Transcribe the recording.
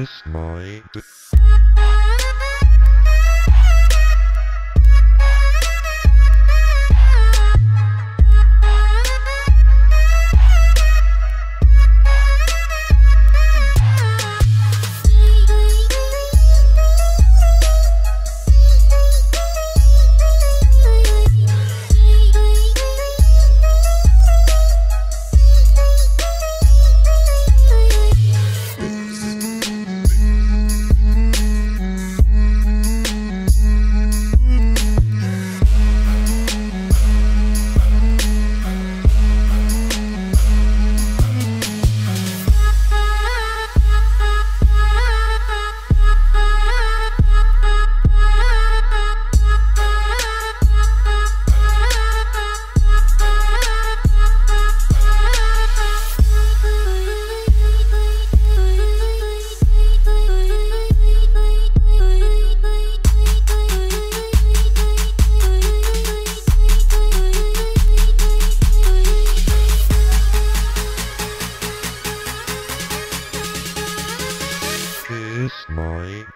Kiss my